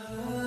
Oh.